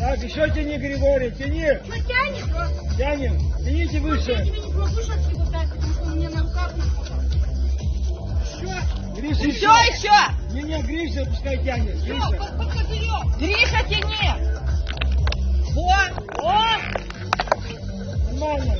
Так, еще тяни, Григорий, тяни. Мы тянем? Тянем. Тяните ну, выше. Я тебе не могу сейчас вот так, потому что у меня на руках Еще. Гриша, еще, еще. еще. Не, не, Гриша, пускай тянет. Все, Гриша. Под, под. Гриша, тяни. Вот, вот. Нормально.